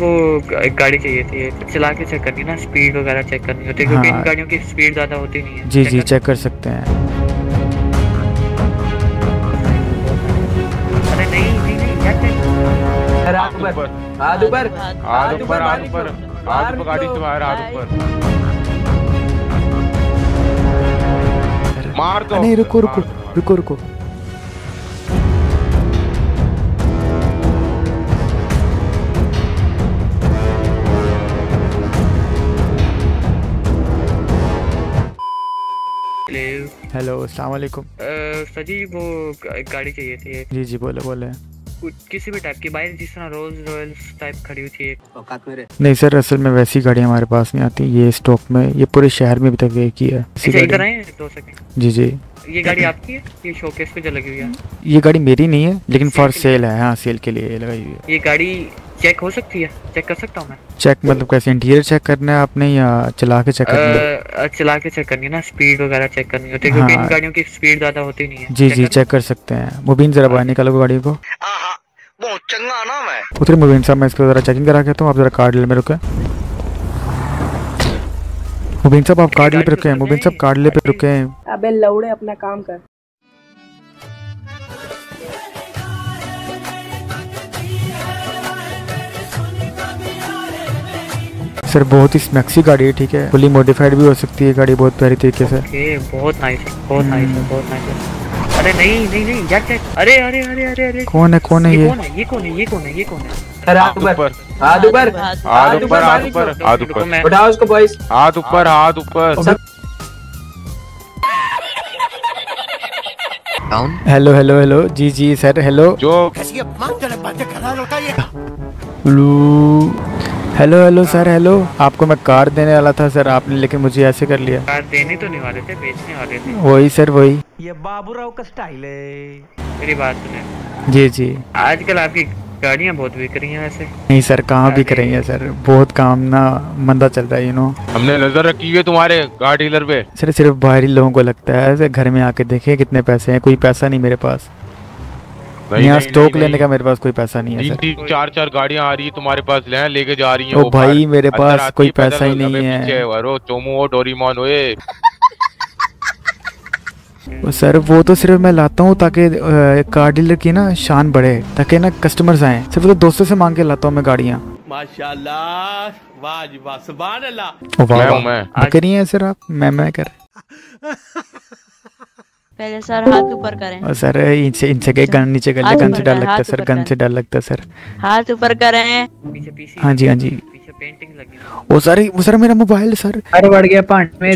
वो ग- गाड़ी चाहिए थी चला के चेक करनी ना स्पीड वगैरह चेक करनी होती है क्योंकि इन हाँ। गाड़ियों की स्पीड ज़्यादा होती नहीं है। जी चेक जी चेक कर सकते हैं। अरे नहीं नहीं नहीं। हाथ ऊपर। हाथ ऊपर। हाथ ऊपर हाथ ऊपर। हाथ ऊपर गाड़ी से बाहर हाथ ऊपर। मार दो। नहीं रुको रुको रुको रुको। हेलो अस्सलाम वालेकुम। सर जी वो गाड़ी चाहिए थी जी जी बोले बोले। किसी भी टाइप की बाइक जिस तरह रोल्स रॉयल्स टाइप खड़ी हुई थी औकात मेरे। नहीं सर असल में वैसी गाड़ी हमारे पास नहीं आती। ये स्टॉक में ये पूरे शहर में अभी तक एक ही है। अच्छा इधर आए दो सेकंड जी जी। ये गाड़ी आपकी है? ये शोकेस पे जो लगी हुई है? ये गाड़ी मेरी नहीं है लेकिन फॉर सेल है। हाँ सेल के लिए लगाई हुई है। ये गाड़ी चेक हो सकती है। चेक कर सकता हूँ मैं। चेक मतलब कैसे इंटीरियर चेक करना है आपने या चला के चेक करना है? चला के चेक करनी है ना स्पीड वगैरह चेक करनी होती है क्योंकि हाँ। इन गाड़ियों की स्पीड ज़्यादा होती नहीं है। जी चेक जी चेक कर सकते हैं। मुबीन जरा बाहर निकालो गाड़ी को। बहुत चंगा ना मैं। उतरे मुबीन साहब मैं इसको जरा चेकिंग करा के तो आप जरा कार्ड ले में रुके मुबीन साहब आप कार्ड ले पे रुके हैं मुबीन साहब कार्ड ले पे रुके हैं। अबे लौड़े अपना काम कर। सर बहुत ही मैक्सी गाड़ी है ठीक है? फुली मॉडिफाइड भी हो सकती है गाड़ी बहुत प्यारी तरीके से। बहुत नाइस बहुत नाइस बहुत नाइस अरे नहीं नहीं नहीं यार अरे अरे अरे अरे अरे। कौन है कौन है ये कौन है ये कौन है ये कौन है ये कौन है? सर हाथ ऊपर। हाथ ऊपर। हाथ ऊपर हाथ ऊपर हाथ ऊपर। उठाओ उसको बॉयज़ हाथ ऊपर हाथ ऊपर। हेलो हेलो हेलो जी जी सर हेलो जो लू हेलो हेलो सर हेलो आपको मैं कार देने वाला था सर आपने लेकिन मुझे ऐसे कर लिया। कार देने तो नहीं वाले थे बेचने वाले थे। वही सर वही। ये बाबूराव का स्टाइल है। मेरी बात सुने। जी जी। आजकल आपकी गाड़ियाँ बहुत बिक रही हैं वैसे। नहीं सर कहाँ बिक रही करेंगे सर बहुत काम ना मंदा चल रहा है यू नो हमने नज़र रखी हुई है तुम्हारे कार डीलर पे। सर सिर्फ़ बाहरी लोगों को लगता है घर में आके देखे कितने पैसे हैं कोई पैसा नहीं मेरे पास। यहाँ स्टॉक लेने का मेरे पास कोई पैसा नहीं है तीन तीन चार चार गाड़ियाँ आ रही है तुम्हारे पास ले लेके जा रही हैं ओ भाई, मेरे पास कोई पैसा ही नहीं है। अरे चोमू ओ डोरीमोन ओए। सर वो तो सिर्फ़ मैं लाता हूँ ताकि कार डीलर की ना शान बढ़े ताकि ना कस्टमर्स आए। सिर्फ़ तो दोस्तों से मांग के लाता हूँ मैं गाड़ियाँ। माशाल्लाह वाह जी वाह सुभान अल्लाह। मैं वाह। हूँ मैं। हैं सर आप मैं मैं कर पहले सर हाथ ऊपर करें। और सर इनसे इनसे के गन नीचे कर ले गन से डर लगता है सर गन से डर लगता है सर। हाथ ऊपर करें। पीछे पीछे हाँ जी हाँ जी। पीछे पेंटिंग लगी। वो सर वो सर मेरा मोबाइल सर। अरे बढ़ गया पाँच में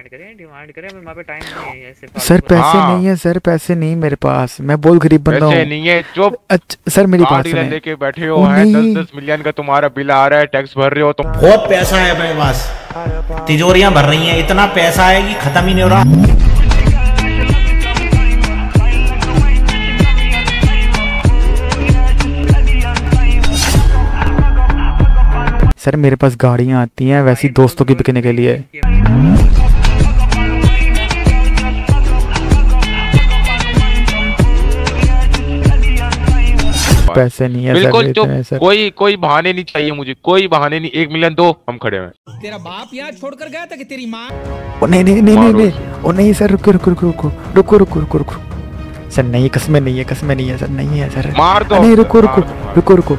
डिमांड करें डिमांड करें हमें पे टाइम नहीं है सर पैसे हाँ। नहीं है सर पैसे नहीं मेरे पास। मैं बहुत गरीब बंदा पैसे हूँ। नहीं है चुप अच्छा सर मेरी सुने लेके बैठे हो दस दस मिलियन का तुम्हारा बिल आ रहा है टैक्स भर रहे हो तुम बहुत पैसा है अपने पास। तिजोरियाँ भर रही हैं इतना पैसा है कि खत्म ही नहीं हो रहा। सर मेरे पास गाड़ियाँ आती हैं वैसी दोस्तों की बिकने के लिए। पैसे। नहीं है बिल्कुल जो कोई कोई बहाने नहीं चाहिए मुझे कोई बहाने नहीं एक मिलियन दो हम खड़े हैं। तेरा बाप यहाँ छोड़ कर गया था कि तेरी माँ? नहीं नहीं नहीं नहीं ओ नहीं सर रुको रुको रुको रुको रुको रुको रुको। सर नहीं कसमें नहीं है कसमें नहीं है सर नहीं है सर। मार दो। नहीं रुको रुको रुको रुको।